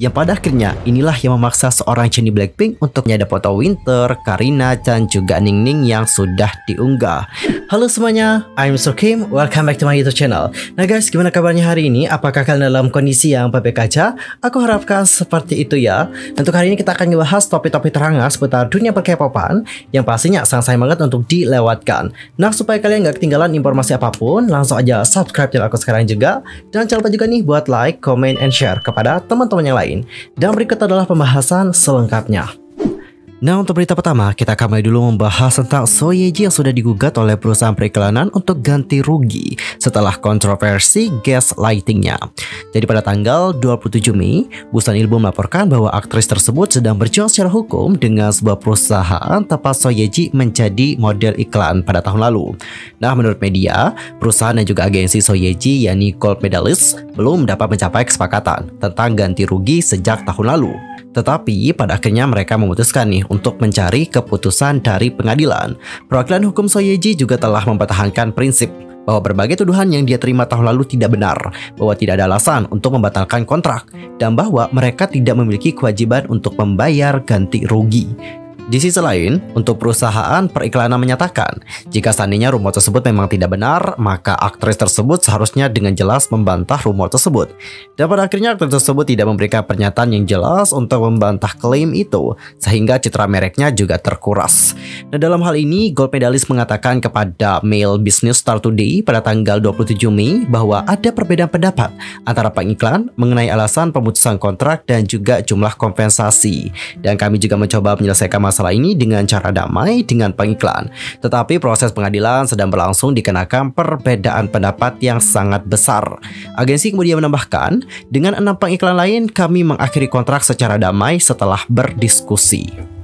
Yang pada akhirnya inilah yang memaksa seorang Jennie Blackpink untuk menyadap foto Winter, Karina, dan juga Ning Ning yang sudah diunggah. Halo semuanya, I'm Mr. Kim, welcome back to my YouTube channel. Nah guys, gimana kabarnya hari ini? Apakah kalian dalam kondisi yang baik aja? Aku harapkan seperti itu ya. Untuk hari ini kita akan membahas topik-topik terhangat seputar dunia perkepopan yang pastinya sangat sayang banget untuk dilewatkan. Nah, supaya kalian nggak ketinggalan informasi apa pun, langsung aja subscribe channel aku sekarang juga. Dan jangan lupa juga nih buat like, comment, and share kepada teman-teman yang lain lain. Dan berikut adalah pembahasan selengkapnya. Nah untuk berita pertama, kita akan mulai dulu membahas tentang Soyeji yang sudah digugat oleh perusahaan periklanan untuk ganti rugi setelah kontroversi gaslightingnya. Jadi pada tanggal 27 Mei, Busan Ilmu melaporkan bahwa aktris tersebut sedang berjuang secara hukum dengan sebuah perusahaan tempat Soyeji menjadi model iklan pada tahun lalu. Nah menurut media, perusahaan dan juga agensi Soyeji yakni Gold Medalist belum dapat mencapai kesepakatan tentang ganti rugi sejak tahun lalu. Tetapi pada akhirnya mereka memutuskan nih untuk mencari keputusan dari pengadilan. Perwakilan hukum Soyeji juga telah mempertahankan prinsip bahwa berbagai tuduhan yang dia terima tahun lalu tidak benar, bahwa tidak ada alasan untuk membatalkan kontrak, dan bahwa mereka tidak memiliki kewajiban untuk membayar ganti rugi. Di sisi lain, untuk perusahaan periklanan menyatakan, jika seandainya rumor tersebut memang tidak benar, maka aktris tersebut seharusnya dengan jelas membantah rumor tersebut. Dan pada akhirnya aktris tersebut tidak memberikan pernyataan yang jelas untuk membantah klaim itu, sehingga citra mereknya juga terkuras. Nah dalam hal ini, gold medalist mengatakan kepada Mail Business Star Today pada tanggal 27 Mei bahwa ada perbedaan pendapat antara pengiklan mengenai alasan pemutusan kontrak dan juga jumlah kompensasi. Dan kami juga mencoba menyelesaikan masalah masalah ini dengan cara damai dengan pengiklan. Tetapi proses pengadilan sedang berlangsung dikenakan perbedaan pendapat yang sangat besar. Agensi kemudian menambahkan, dengan enam pengiklan lain kami mengakhiri kontrak secara damai setelah berdiskusi.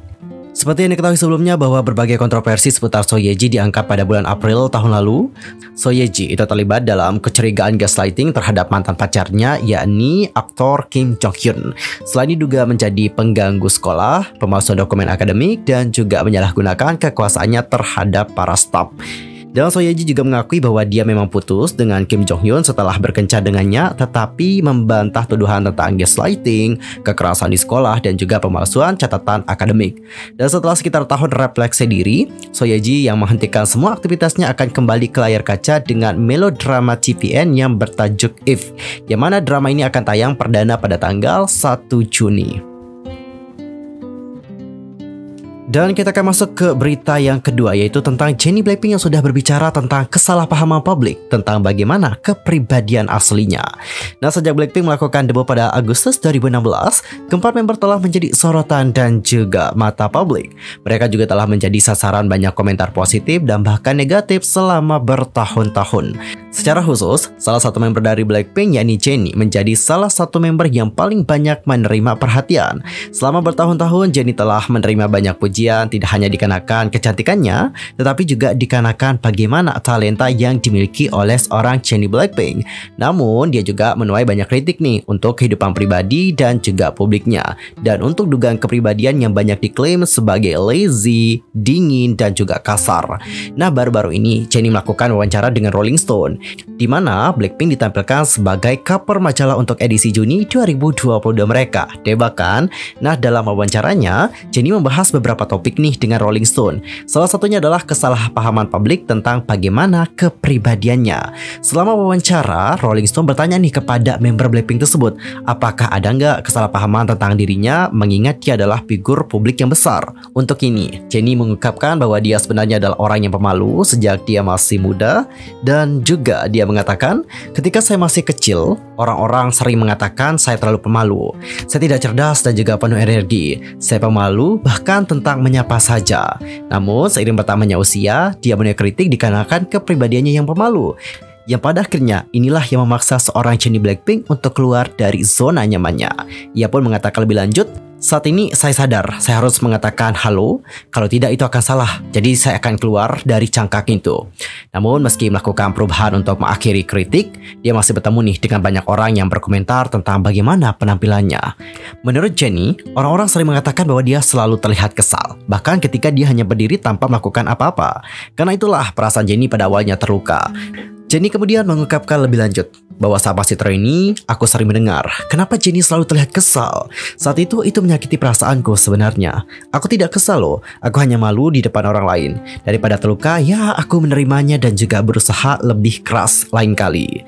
Seperti yang diketahui sebelumnya bahwa berbagai kontroversi seputar Soyeji diangkat pada bulan April tahun lalu. Soyeji itu terlibat dalam kecurigaan gaslighting terhadap mantan pacarnya yakni aktor Kim Jong Hyun. Selain diduga menjadi pengganggu sekolah, pemalsuan dokumen akademik dan juga menyalahgunakan kekuasaannya terhadap para staf. Dan Soyeji juga mengakui bahwa dia memang putus dengan Kim Jong Hyun setelah berkencan dengannya, tetapi membantah tuduhan tentang gaslighting, kekerasan di sekolah, dan juga pemalsuan catatan akademik. Dan setelah sekitar tahun refleksi diri, Soyeji yang menghentikan semua aktivitasnya akan kembali ke layar kaca dengan melodrama TVN yang bertajuk If, yang mana drama ini akan tayang perdana pada tanggal 1 Juni. Dan kita akan masuk ke berita yang kedua yaitu tentang Jennie Blackpink yang sudah berbicara tentang kesalahpahaman publik tentang bagaimana kepribadian aslinya. Nah, sejak Blackpink melakukan debut pada Agustus 2016, keempat member telah menjadi sorotan dan juga mata publik. Mereka juga telah menjadi sasaran banyak komentar positif dan bahkan negatif selama bertahun-tahun. Secara khusus, salah satu member dari Blackpink yakni Jennie menjadi salah satu member yang paling banyak menerima perhatian. Selama bertahun-tahun Jennie telah menerima banyak pujian pujian tidak hanya dikenakan kecantikannya, tetapi juga dikenakan bagaimana talenta yang dimiliki oleh seorang Jennie Blackpink. Namun, dia juga menuai banyak kritik nih untuk kehidupan pribadi dan juga publiknya. Dan untuk dugaan kepribadian yang banyak diklaim sebagai lazy, dingin, dan juga kasar. Nah, baru-baru ini Jennie melakukan wawancara dengan Rolling Stone, di mana Blackpink ditampilkan sebagai cover majalah untuk edisi Juni 2022 mereka. Debak kan? Nah, dalam wawancaranya, Jennie membahas beberapa topik nih dengan Rolling Stone. Salah satunya adalah kesalahpahaman publik tentang bagaimana kepribadiannya. Selama wawancara, Rolling Stone bertanya nih kepada member Blackpink tersebut, apakah ada nggak kesalahpahaman tentang dirinya mengingat dia adalah figur publik yang besar. Untuk ini, Jennie mengungkapkan bahwa dia sebenarnya adalah orang yang pemalu sejak dia masih muda dan juga dia mengatakan, ketika saya masih kecil, orang-orang sering mengatakan saya terlalu pemalu. Saya tidak cerdas dan juga penuh energi. Saya pemalu bahkan tentang menyapa saja. Namun, seiring bertambahnya usia, dia menuai kritik dikarenakan kepribadiannya yang pemalu. Yang pada akhirnya inilah yang memaksa seorang Jennie Blackpink untuk keluar dari zona nyamannya. Ia pun mengatakan lebih lanjut, saat ini saya sadar saya harus mengatakan halo, kalau tidak itu akan salah. Jadi saya akan keluar dari cangkak itu. Namun meski melakukan perubahan untuk mengakhiri kritik, dia masih bertemu nih dengan banyak orang yang berkomentar tentang bagaimana penampilannya. Menurut Jenny, orang-orang sering mengatakan bahwa dia selalu terlihat kesal, bahkan ketika dia hanya berdiri tanpa melakukan apa-apa. Karena itulah perasaan Jenny pada awalnya terluka. Jenny kemudian mengungkapkan lebih lanjut bahwa saat masih trainee, aku sering mendengar kenapa Jenny selalu terlihat kesal. Saat itu itu menyakiti perasaanku sebenarnya. Aku tidak kesal loh, aku hanya malu di depan orang lain. Daripada terluka, ya aku menerimanya dan juga berusaha lebih keras lain kali.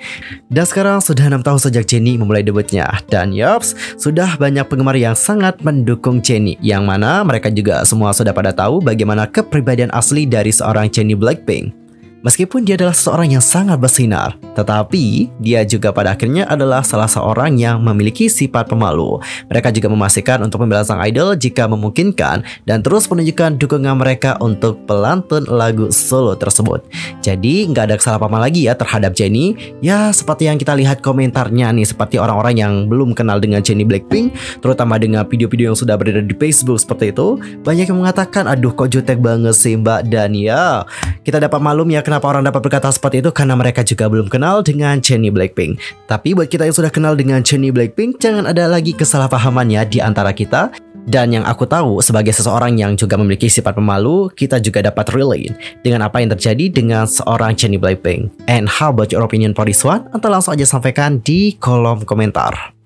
Dan sekarang sudah enam tahun sejak Jenny memulai debutnya dan yaps, sudah banyak penggemar yang sangat mendukung Jenny yang mana mereka juga semua sudah pada tahu bagaimana kepribadian asli dari seorang Jenny Blackpink. Meskipun dia adalah seorang yang sangat bersinar, tetapi dia juga pada akhirnya adalah salah seorang yang memiliki sifat pemalu. Mereka juga memastikan untuk membela sang idol jika memungkinkan dan terus menunjukkan dukungan mereka untuk pelantun lagu solo tersebut. Jadi nggak ada kesalahpahaman lagi ya terhadap Jennie. Ya seperti yang kita lihat komentarnya nih, seperti orang-orang yang belum kenal dengan Jennie Blackpink, terutama dengan video-video yang sudah beredar di Facebook seperti itu, banyak yang mengatakan, aduh kok jutek banget sih mbak dan ya kita dapat malum ya kenapa orang dapat berkata seperti itu karena mereka juga belum kenal dengan Jennie Blackpink. Tapi buat kita yang sudah kenal dengan Jennie Blackpink, jangan ada lagi kesalahpahamannya di antara kita. Dan yang aku tahu sebagai seseorang yang juga memiliki sifat pemalu, kita juga dapat relate dengan apa yang terjadi dengan seorang Jennie Blackpink. And how about your opinion for this one? Atau langsung aja sampaikan di kolom komentar.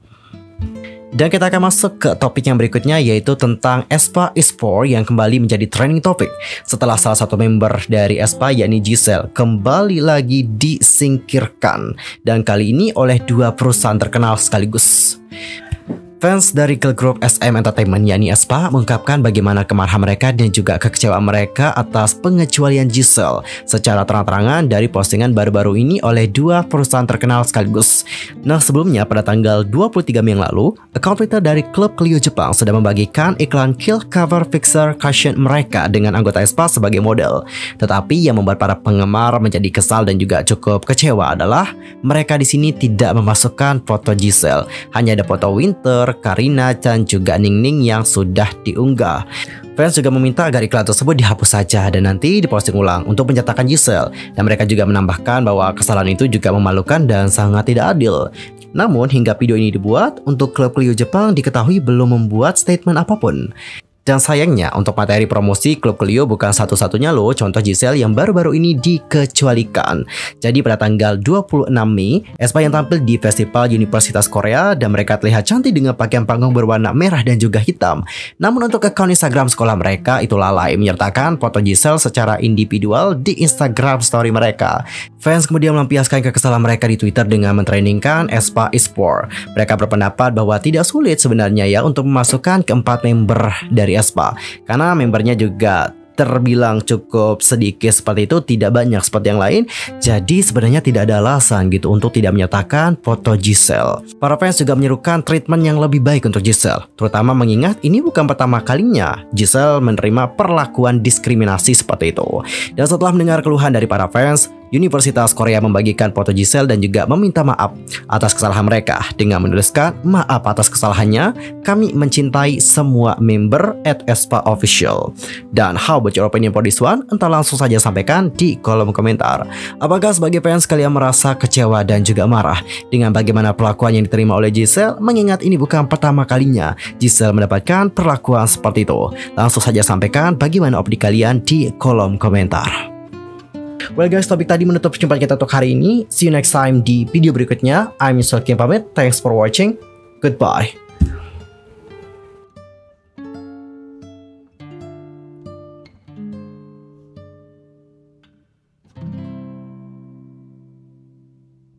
Dan kita akan masuk ke topik yang berikutnya yaitu tentang Espa Esport yang kembali menjadi trending topik setelah salah satu member dari Espa yakni Giselle kembali lagi disingkirkan dan kali ini oleh dua perusahaan terkenal sekaligus. Fans dari girl group SM Entertainment yakni Espa mengungkapkan bagaimana kemarahan mereka dan juga kekecewaan mereka atas pengecualian Giselle secara terang-terangan dari postingan baru-baru ini oleh dua perusahaan terkenal sekaligus. Nah sebelumnya pada tanggal 23 Mei yang lalu, account dari klub Clio Jepang sudah membagikan iklan kill cover fixer cushion mereka dengan anggota Espa sebagai model. Tetapi yang membuat para penggemar menjadi kesal dan juga cukup kecewa adalah mereka di sini tidak memasukkan foto Giselle, hanya ada foto Winter, Karina dan juga Ningning yang sudah diunggah. Fans juga meminta agar iklan tersebut dihapus saja dan nanti diposting ulang untuk menyatakan Giselle. Dan mereka juga menambahkan bahwa kesalahan itu juga memalukan dan sangat tidak adil. Namun hingga video ini dibuat, untuk klub Clio Jepang diketahui belum membuat statement apa pun. Dan sayangnya untuk materi promosi klub Clio bukan satu-satunya loh contoh Giselle yang baru-baru ini dikecualikan. Jadi pada tanggal 26 Mei, Espa yang tampil di Festival Universitas Korea dan mereka terlihat cantik dengan pakaian panggung berwarna merah dan juga hitam. Namun untuk akun Instagram sekolah mereka itu lalai menyertakan foto Giselle secara individual di Instagram story mereka. Fans kemudian melampiaskan kekesalan mereka di Twitter dengan mentrainingkan Espa Esport. Mereka berpendapat bahwa tidak sulit sebenarnya ya untuk memasukkan keempat member dari dari Espa karena membernya juga terbilang cukup sedikit seperti itu tidak banyak seperti yang lain. Jadi sebenarnya tidak ada alasan gitu untuk tidak menyatakan foto Giselle para fans juga menyerukan treatment yang lebih baik untuk Giselle terutama mengingat ini bukan pertama kalinya Giselle menerima perlakuan diskriminasi seperti itu. Dan setelah mendengar keluhan dari para fans Universitas Korea membagikan foto Giselle dan juga meminta maaf atas kesalahan mereka. Dengan menuliskan maaf atas kesalahannya kami mencintai semua member at Espa Official. Dan how about your opinion for this one entah langsung saja sampaikan di kolom komentar. Apakah sebagai fans kalian merasa kecewa dan juga marah dengan bagaimana perlakuan yang diterima oleh Giselle? Mengingat ini bukan pertama kalinya Giselle mendapatkan perlakuan seperti itu. Langsung saja sampaikan bagaimana opini kalian di kolom komentar Well guys, topik tadi menutup perjumpaan kita untuk hari ini. See you next time di video berikutnya. I'm Mr. Kim pamit. Thanks for watching. Goodbye.